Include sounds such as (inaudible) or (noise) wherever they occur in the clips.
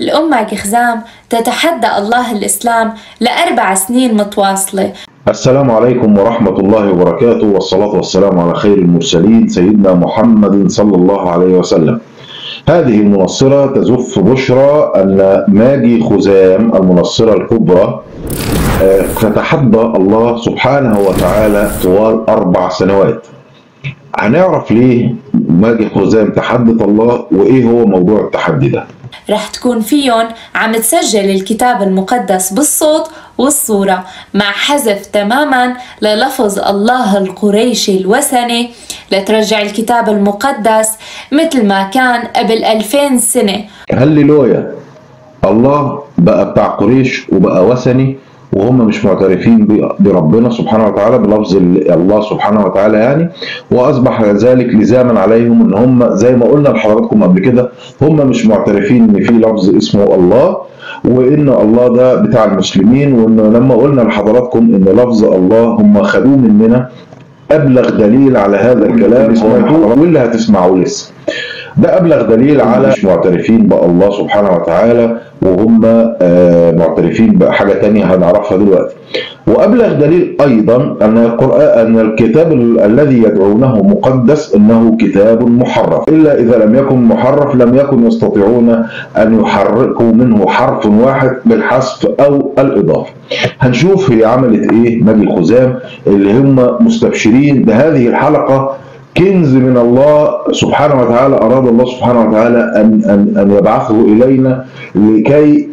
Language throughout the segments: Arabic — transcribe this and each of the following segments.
الأم ماجي خزام تتحدى الله الإسلام لأربع سنين متواصلة. السلام عليكم ورحمة الله وبركاته والصلاة والسلام على خير المرسلين سيدنا محمد صلى الله عليه وسلم. هذه المنصرة تزف بشرى أن ماجي خزام المنصرة الكبرى آه، تتحدى الله سبحانه وتعالى طوال أربع سنوات. هنعرف ليه ماجي خزام تحدت الله وإيه هو موضوع التحدي ده؟ رح تكون فيهم عم تسجل الكتاب المقدس بالصوت والصورة مع حذف تماما للفظ الله القريشي الوثني لترجع الكتاب المقدس مثل ما كان قبل 2000 سنة. هللويا. الله بقى بتاع قريش وبقى وثني وهم مش معترفين بربنا سبحانه وتعالى بلفظ ال- الله سبحانه وتعالى يعني. وأصبح ذلك لزاما عليهم إن هم زي ما قلنا لحضراتكم قبل كده هم مش معترفين إن في لفظ اسمه الله وإن الله ده بتاع المسلمين وإن لما قلنا لحضراتكم إن لفظ الله هم خدوه مننا أبلغ دليل على هذا الكلام واللي هتسمعوه لسه. ده أبلغ دليل على مش معترفين بالله سبحانه وتعالى وهم آه، معترفين بحاجه تانية هنعرفها دلوقتي. وأبلغ دليل أيضا أن القرآن أن الكتاب ال- الذي يدعونه مقدس إنه كتاب محرف. إلا إذا لم يكن محرف لم يكن يستطيعون أن يحركوا منه حرف واحد بالحذف أو الإضافة. هنشوف هي عملت إيه ماجي خزام اللي هم مستبشرين بهذه الحلقة كنز من الله سبحانه وتعالى أراد الله سبحانه وتعالى أن أن أن يبعثه إلينا لكي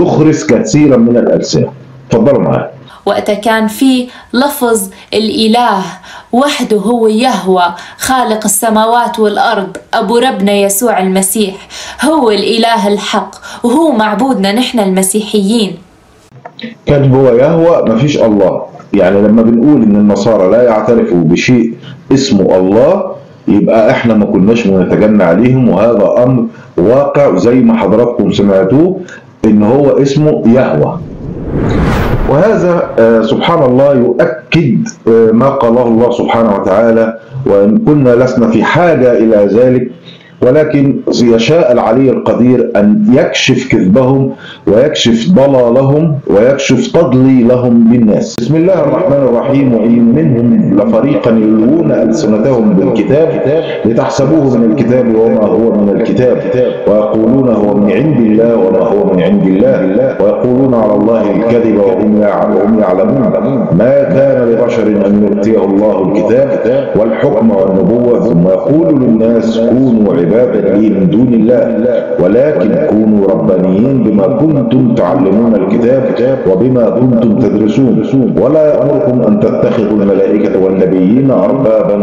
يخرس كثيرا من الألسنة. اتفضلوا معايا. وقتها كان في لفظ الإله وحده هو يهوى خالق السماوات والأرض أبو ربنا يسوع المسيح هو الإله الحق وهو معبودنا نحن المسيحيين كان هو يهوى مفيش الله. يعني لما بنقول إن النصارى لا يعترفوا بشيء اسمه الله يبقى إحنا ما كناش بنتجنى عليهم وهذا أمر واقع زي ما حضراتكم سمعتوه إن هو اسمه يهوى. وهذا آه، سبحان الله يؤكد آه، ما قاله الله سبحانه وتعالى وإن كنا لسنا في حاجة إلى ذلك ولكن يشاء العلي القدير أن يكشف كذبهم ويكشف ضلالهم ويكشف تضليلهم للناس. بسم الله الرحمن الرحيم وإن منهم لفريقا يلوون ألسنتهم بالكتاب لتحسبوه من الكتاب وما هو من الكتاب ويقولون هو من عند الله وما هو من عند الله ويقولون على الله الكذب وهم يعلمون ما كان لبشر أن يؤتيه الله الكتاب والحكم والنبوة ثم يقول للناس كونوا عبادا لي من دون الله. ولكن كونوا ربانيين بما كنتم تعلمون الكتاب وبما كنتم تدرسون. ولا يأمركم أن تتخذوا الملائكة والنبيين أربابا.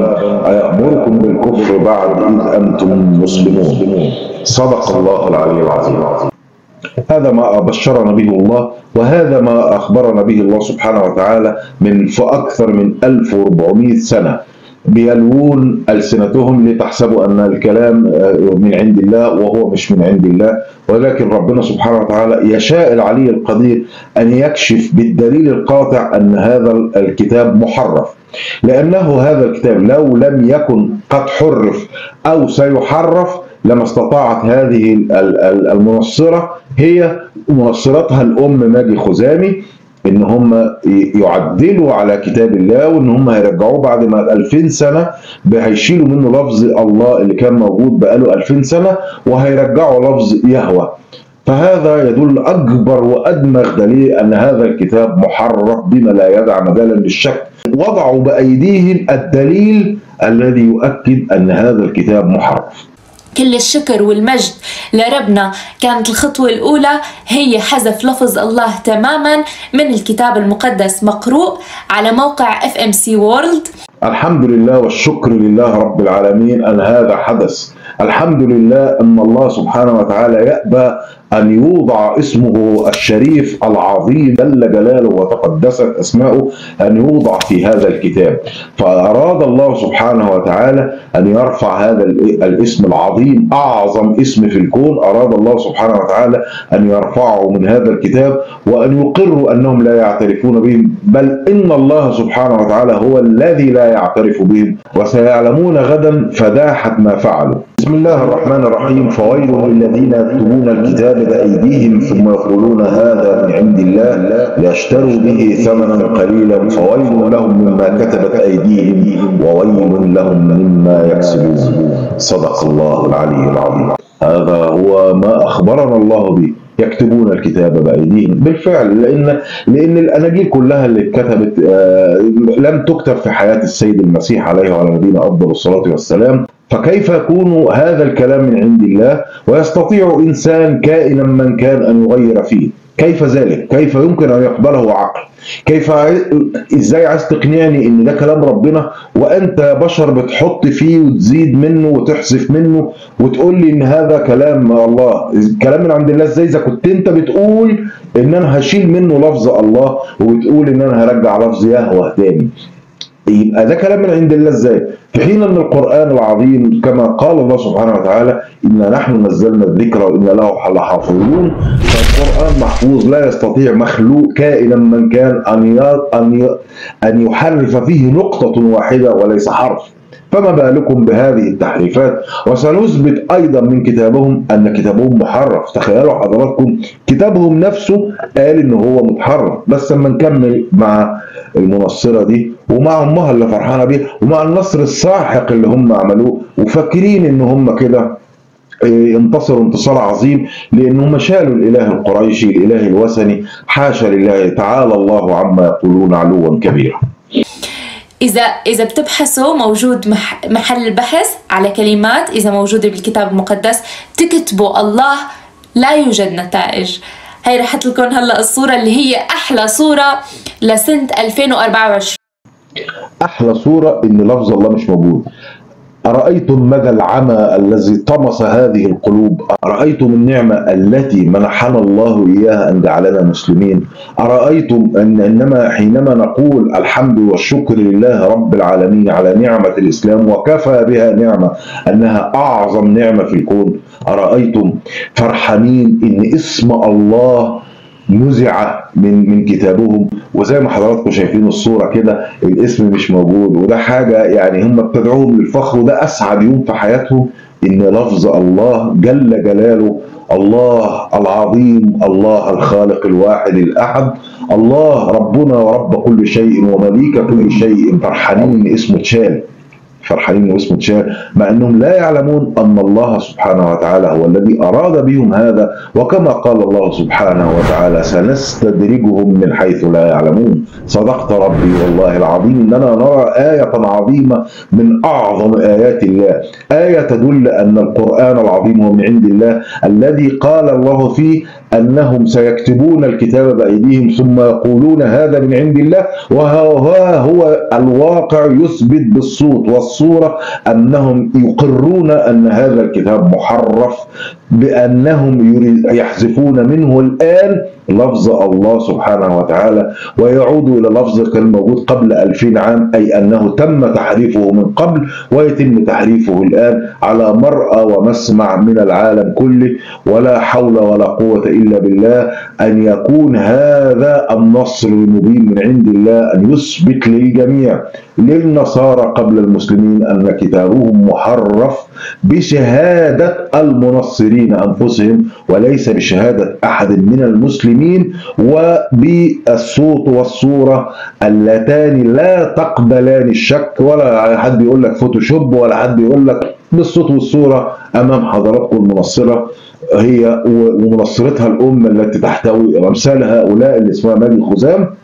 أيأمركم بالكفر بعد إذ أنتم مسلمون. صدق الله العلي العظيم. هذا ما بشرنا به الله وهذا ما أخبرنا به الله سبحانه وتعالى من في أكثر من 1400 سنة. بيلوون ألسنتهم لتحسبوا أن الكلام آه، من عند الله وهو مش من عند الله. ولكن ربنا سبحانه وتعالى يشاء العلي القدير أن يكشف بالدليل القاطع أن هذا الكتاب محرف. لأنه هذا الكتاب لو لم يكن قد حرف أو سيحرف لما استطاعت هذه ال- ال- المنصرة هي منصرتها الأم ماجي خزامي إن هم يعدلوا على كتاب الله وإن هم هيرجعوه بعد ما 2000 سنة هيشيلوا منه لفظ الله اللي كان موجود بقاله 2000 سنة وهيرجعوا لفظ يهوى. فهذا يدل أكبر وادمغ دليل أن هذا الكتاب محرف بما لا يدع مجالا للشك وضعوا بأيديهم الدليل الذي يؤكد أن هذا الكتاب محرف. كل الشكر والمجد لربنا. كانت الخطوة الأولى هي حذف لفظ الله تماما من الكتاب المقدس مقروء على موقع FMC World. الحمد لله والشكر لله رب العالمين. أن هذا حدث الحمد لله أن الله سبحانه وتعالى يأبى أن يوضع اسمه الشريف العظيم جل جلاله وتقدست أسماؤه أن يوضع في هذا الكتاب. فأراد الله سبحانه وتعالى أن يرفع هذا ال- الاسم العظيم أعظم اسم في الكون. أراد الله سبحانه وتعالى أن يرفعه من هذا الكتاب وأن يقروا أنهم لا يعترفون بهم بل إن الله سبحانه وتعالى هو الذي لا يعترف بهم وسيعلمون غدا فداحة ما فعلوا. بسم الله الرحمن الرحيم. فويل للذين يكتبون الكتاب بأيديهم ثم يقولون هذا من عند الله. ليشتروا به ثمنا قليلا. فويل لهم مما كتبت أيديهم وويل لهم مما يكسبون. صدق الله العلي العظيم. هذا هو ما أخبرنا الله به. يكتبون الكتاب بأيديهم. بالفعل لأن لأن الأناجيل كلها اللي اتكتبت آه، لم تكتب في حياة السيد المسيح عليه وعلى نبينا أفضل الصلاة والسلام. فكيف يكون هذا الكلام من عند الله؟ ويستطيع إنسان كائنا من كان أن يغير فيه. كيف ذلك؟ كيف يمكن أن يقبله عقل؟ كيف إزاي عايز تقنعني إن ده كلام ربنا؟ وأنت بشر بتحط فيه وتزيد منه وتحذف منه وتقول لي إن هذا كلام الله. كلام من عند الله إزاي؟ إذا كنت أنت بتقول إن أنا هشيل منه لفظ الله وبتقول إن أنا هرجع لفظ يهوه تاني. يبقى ده كلام من عند الله إزاي؟ في حين أن القرآن العظيم كما قال الله سبحانه وتعالى إنا نحن نزلنا الذكر وأنا له لحافظون فالقرآن محفوظ لا يستطيع مخلوق كائنا من كان أن أن أن يحرف فيه نقطة واحدة وليس حرف. فما بالكم بهذه التحريفات؟ وسنثبت أيضا من كتابهم أن كتابهم محرف. تخيلوا حضراتكم كتابهم نفسه قال ان هو متحرف بس لما نكمل مع المنصرة دي. ومع أمها اللي فرحانة بيه ومع النصر الساحق اللي هم عملوه وفاكرين إن هم كده إيه، انتصروا انتصار عظيم لانهم شالوا الإله القريشي الإله الوثني حاشا لله تعالى الله عما يقولون علوا كبيرا. إذا إذا بتبحثوا موجود مح محل البحث على كلمات إذا موجودة بالكتاب المقدس تكتبوا الله لا يوجد نتائج. هي رح لكم هلا الصورة اللي هي أحلى صورة لسنة 2024 أحلى صورة إن لفظ الله مش موجود. أرأيتم مدى العمى الذي طمس هذه القلوب؟ أرأيتم النعمة التي منحنا الله إياها أن جعلنا مسلمين؟ أرأيتم أن إنما حينما نقول الحمد والشكر لله رب العالمين على نعمة الإسلام وكفى بها نعمة أنها أعظم نعمة في الكون أرأيتم فرحانين إن اسم الله نزع من من كتابهم. وزي ما حضراتكم شايفين الصورة كده الاسم مش موجود. وده حاجة يعني هم ابتدعوهم للفخر وده أسعد يوم في حياتهم إن لفظ الله جل جلاله الله العظيم الله الخالق الواحد الأحد الله ربنا ورب كل شيء ومليك كل شيء فرحانين إن اسمه اتشال. فرحانين ان اسمه اتشال مع أنهم لا يعلمون أن الله سبحانه وتعالى هو الذي أراد بهم هذا وكما قال الله سبحانه وتعالى سنستدرجهم من حيث لا يعلمون صدقت ربي والله العظيم إننا نرى آية عظيمة من أعظم آيات الله. آية تدل أن القرآن العظيم هو من عند الله الذي قال الله فيه أنهم سيكتبون الكتاب بأيديهم ثم يقولون هذا من عند الله وها هو الواقع يثبت بالصوت والصورة أنهم يقرون أن هذا الكتاب محرف يريد يحذفون منه الآن لفظ الله سبحانه وتعالى ويعود إلى لفظ كان موجود قبل 2000 عام أي أنه تم تحريفه من قبل ويتم تحريفه الآن على مرأى ومسمع من العالم كله ولا حول ولا قوة إلا بالله أن يكون هذا النصر المبين من عند الله أن يثبت للجميع. للنصارى قبل المسلمين أن كتابهم محرف بشهادة المنصرين أنفسهم وليس بشهادة أحد من المسلمين وبالصوت والصورة اللتان لا تقبلان الشك. ولا حد يقول لك فوتوشوب ولا حد يقول لك بالصوت والصورة أمام حضراتكم المنصرة. هي ومنصرتها الأم التي تحتوي أمثال هؤلاء اللي اسمها مالي خزام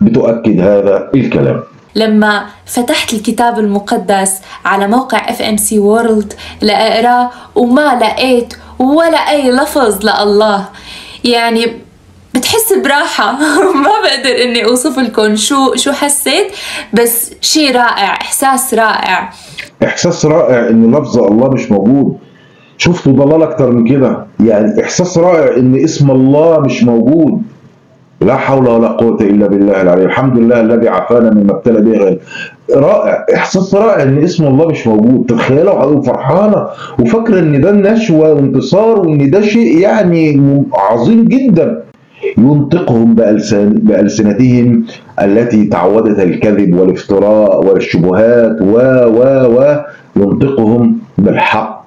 بتؤكد هذا الكلام. لما فتحت الكتاب المقدس على موقع FMC World لأقراه وما لقيت ولا أي لفظ لله. يعني بتحس براحة. (laughs) ما بقدر إني أوصف لكم شو شو حسيت بس شيء رائع إحساس رائع. إحساس رائع ان لفظ الله مش موجود. شفتوا ضلال أكتر من كده. يعني إحساس رائع إن اسم الله مش موجود. لا حول ولا قوة إلا بالله العلي. الحمد لله الذي عافانا مما ابتلى به غيره. رائع. إحساس رائع إن اسم الله مش موجود. تتخيلوا فرحانه وفاكره إن ده نشوه وانتصار وإن ده شيء يعني عظيم جدا. ينطقهم بألسان بألسنتهم التي تعودت الكذب والافتراء والشبهات و و و ينطقهم بالحق.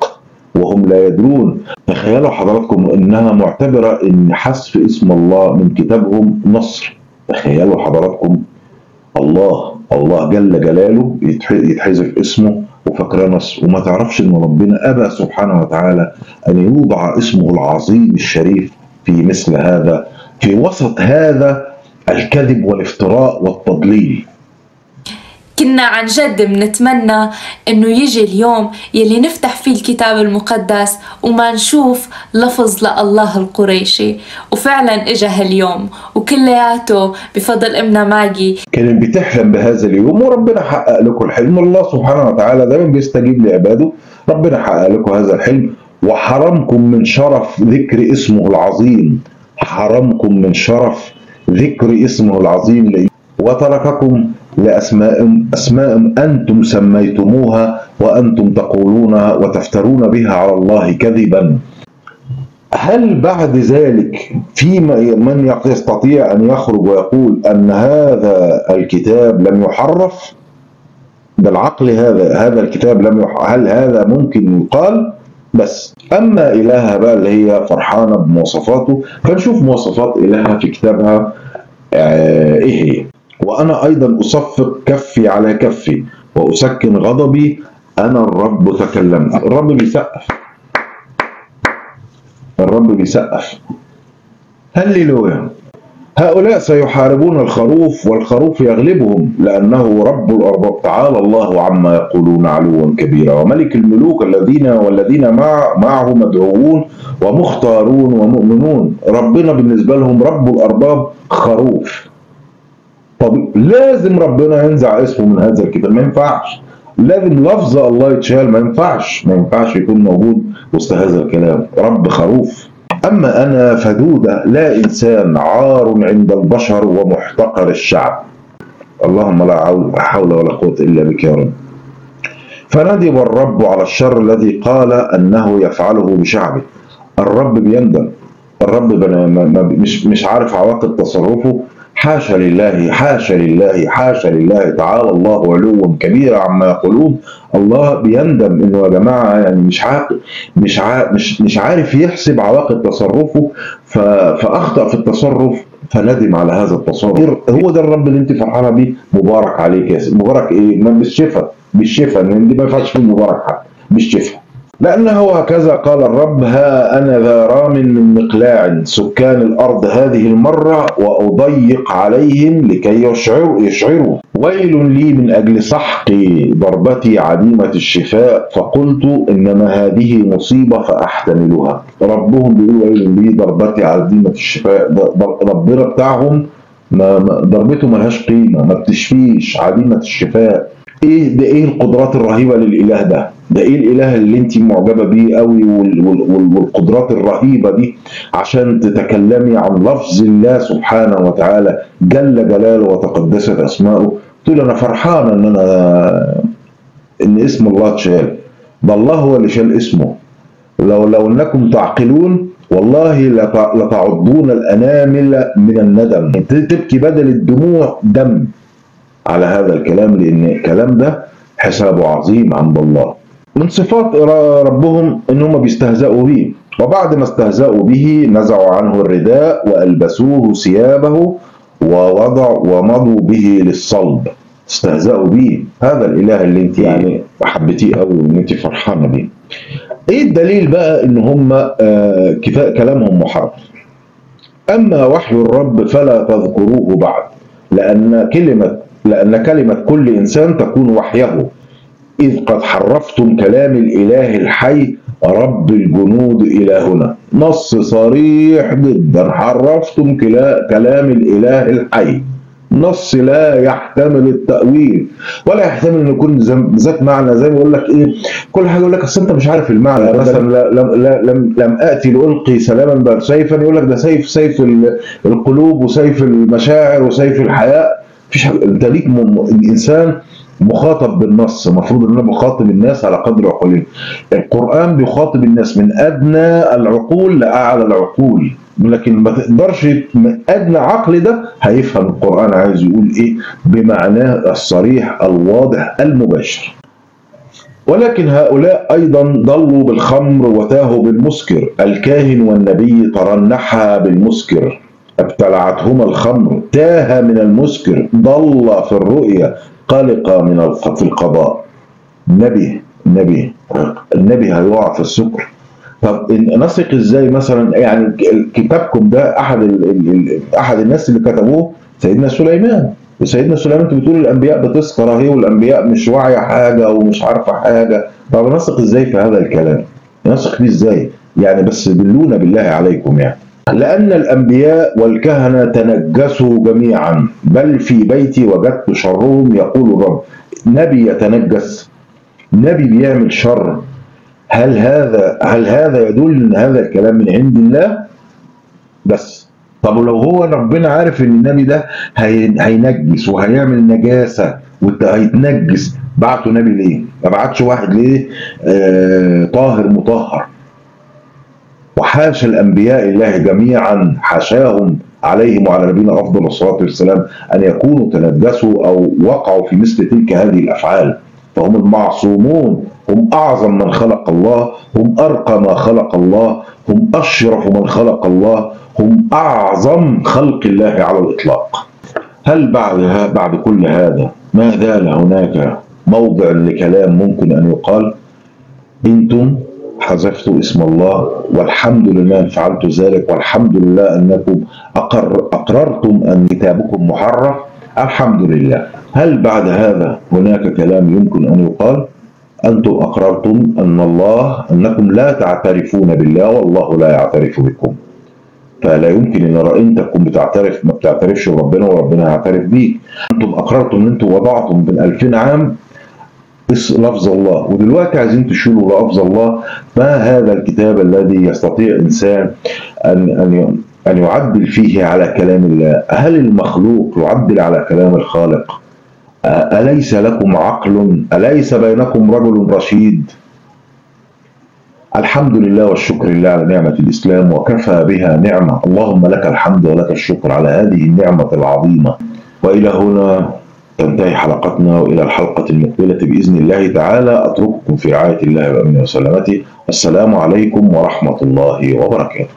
وهم لا يدرون. تخيلوا حضراتكم إنها معتبرة إن حذف اسم الله من كتابهم نصر. تخيلوا حضراتكم. الله الله جل جلاله يتح- يتحذف اسمه وفاكراه نصر. وما تعرفش إن ربنا أبى سبحانه وتعالى أن يوضع اسمه العظيم الشريف في مثل هذا في وسط هذا الكذب والافتراء والتضليل. كنا عن جد بنتمنى إنه يجي اليوم يلي نفتح فيه الكتاب المقدس وما نشوف لفظ لله القريشي. وفعلا إجا هاليوم وكلياته بفضل إمنا ماجي. كانت بتحلم بهذا اليوم وربنا حقق لكم الحلم. الله سبحانه وتعالى دايما بيستجيب لعباده. ربنا حقق لكم هذا الحلم. وحرمكم من شرف ذكر اسمه العظيم. حرمكم من شرف ذكر اسمه العظيم. وترككم لأسماء أسماء أنتم سميتموها وأنتم تقولونها وتفترون بها على الله كذبا. هل بعد ذلك في من يستطيع أن يخرج ويقول أن هذا الكتاب لم يحرف؟ بالعقل هذا هذا الكتاب لم يح... هل هذا ممكن يقال؟ بس. أما إلهها بقى اللي هي فرحانة بمواصفاته فنشوف مواصفات إلهها في كتابها آه، إيه هي. وأنا أيضا أصفق كفي على كفي وأسكن غضبي. أنا الرب تكلمت. الرب بيسقف. الرب بيسقف. هللويا. هؤلاء سيحاربون الخروف والخروف يغلبهم لأنه رب الأرباب تعالى الله عما يقولون علوا كبيرا. وملك الملوك الذين والذين مع معه مدعوون ومختارون ومؤمنون. ربنا بالنسبة لهم رب الأرباب خروف. طب لازم ربنا ينزع اسمه من هذا الكتاب. ما ينفعش. لازم لفظ الله يتشال. ما ينفعش. ما ينفعش يكون موجود وسط هذا الكلام. رب خروف. أما أنا فدودة لا إنسان عار عند البشر ومحتقر الشعب. اللهم لا حول ولا قوة إلا بك يا رب. فندم الرب على الشر الذي قال أنه يفعله بشعبه. الرب بيندم. الرب مش مش عارف عواقب تصرفه. حاشا لله حاشا لله حاشا لله. تعالى الله علوا كبيرا عما يقولون. الله بيندم إنه يا جماعة يعني مش عاقل مش مش مش عارف يحسب عواقب تصرفه. فأخطأ في التصرف فندم على هذا التصرف. هو ده الرب اللي أنت فرحانة بيه؟ مبارك عليك يا سيدي مبارك إيه؟ بالشفاء بالشفاء إن دي ما ينفعش تقول مبارك حق بالشفاء. لأنه هكذا قال الرب ها أنا ذا رام من مقلاع سكان الأرض هذه المرة وأضيق عليهم لكي يشعروا, يشعروا. ويل لي من أجل سحق ضربتي عديمة الشفاء فقلت إنما هذه مصيبة فأحتملها. ربهم بيقول ويل لي ضربتي عديمة الشفاء. ربنا بتاعهم ما- ضربته ملهاش قيمة ما بتشفيش عديمة الشفاء. إيه؟ ده إيه القدرات الرهيبة للإله ده؟ ده إيه الإله اللي انت معجبة بيه قوي وال- وال- وال- والقدرات الرهيبة دي عشان تتكلمي عن لفظ الله سبحانه وتعالى جل جلاله وتقدست أسماؤه؟ تقول أنا فرحان إن أنا إن اسم الله اتشال. ده الله هو اللي شال اسمه. لو لو إنكم تعقلون والله لت- لتعضون الأنامل من الندم. تبكي بدل الدموع دم. على هذا الكلام لأن الكلام ده حسابه عظيم عند الله. من صفات ربهم إن هم بيستهزئوا به. وبعد ما استهزأوا به نزعوا عنه الرداء وألبسوه ثيابه ووضعوا ومضوا به للصلب. استهزأوا به. هذا الإله اللي أنت يعني حبيتيه قوي وإن أنت فرحانة بيه. إيه الدليل بقى إن هم آه كفاء كلامهم محرف أما وحي الرب فلا تذكروه بعد لأن كلمة لأن كلمة كل إنسان تكون وحيه. إذ قد حرفتم كلام الإله الحي رب الجنود إلى هنا نص صريح جدا. حرفتم كلا- كلام الإله الحي. نص لا يحتمل التأويل. ولا يحتمل إن يكون ذات معنى. زي ما يقول لك إيه كل حاجة يقول لك أصل أنت مش عارف المعنى. مثلا لا لم لم لم آتي لألقي سلاما بل سيفا. يقول لك ده سيف سيف ال- القلوب وسيف المشاعر وسيف الحياة حاجة. انت ليك م- الإنسان مخاطب بالنص المفروض إن أنا بخاطب الناس على قدر عقولهم. القرآن بيخاطب الناس من أدنى العقول لأعلى العقول. لكن ما تقدرش أدنى عقل ده هيفهم القرآن عايز يقول إيه؟ بمعناه الصريح الواضح المباشر. ولكن هؤلاء أيضا ضلوا بالخمر وتاهوا بالمسكر. الكاهن والنبي ترنحا بالمسكر. ابتلعتهما الخمر. تاه من المسكر. ضل في الرؤيا. قلق من في القضاء. النبي النبي النبي هيقع في السكر. طب نثق إزاي مثلا؟ يعني كتابكم ده أحد ال ال ال أحد الناس اللي كتبوه؟ سيدنا سليمان. وسيدنا سليمان انت بتقول الأنبياء بتسكر اهي والأنبياء مش واعية حاجة ومش عارفة حاجة. طب نثق إزاي في هذا الكلام؟ نثق فيه إزاي؟ يعني بس دلونا بالله عليكم يعني. لأن الأنبياء والكهنة تنجسوا جميعا بل في بيتي وجدت شرهم يقول الرب. نبي يتنجس. نبي بيعمل شر. هل هذا هل هذا يدل إن هذا الكلام من عند الله؟ بس. طب ولو هو ربنا عارف إن النبي ده هي- هينجس وهيعمل نجاسة وهيتنجس بعته نبي ليه؟ ما بعتش واحد ليه؟ آه طاهر مطهر. وحاشا الأنبياء الله جميعا حاشاهم عليهم وعلى نبينا أفضل الصلاة والسلام أن يكونوا تنجسوا أو وقعوا في مثل تلك هذه الأفعال. فهم المعصومون هم أعظم من خلق الله هم أرقى ما خلق الله هم أشرف من خلق الله هم أعظم خلق الله على الإطلاق. هل بعد بعد كل هذا ما زال هناك موضع لكلام ممكن أن يقال؟ أنتم حذفتوا اسم الله والحمد لله أن فعلتوا ذلك والحمد لله أنكم أقر أقررتم أن كتابكم محرف. الحمد لله. هل بعد هذا هناك كلام يمكن أن يقال؟ أنتم أقررتم أن الله أنكم لا تعترفون بالله والله لا يعترف بكم. فلا يمكن أن انت تكون بتعترف ما بتعترفش بربنا وربنا يعترف بيك. أنتم أقررتم ان أنتم وضعتم من 2000 عام لفظ الله. ودلوقتي عايزين تشيلوا لفظ الله. ما هذا الكتاب الذي يستطيع انسان ان أن أن يعدل فيه على كلام الله؟ هل المخلوق يعدل على كلام الخالق؟ أ- أليس لكم عقل؟ أليس بينكم رجل رشيد؟ الحمد لله والشكر لله على نعمة الإسلام وكفى بها نعمة. اللهم لك الحمد ولك الشكر على هذه النعمة العظيمة. وإلى هنا. تنتهي حلقتنا وإلى الحلقة المقبلة بإذن الله تعالى. أترككم في رعاية الله وأمنه وسلامته. السلام عليكم ورحمة الله وبركاته.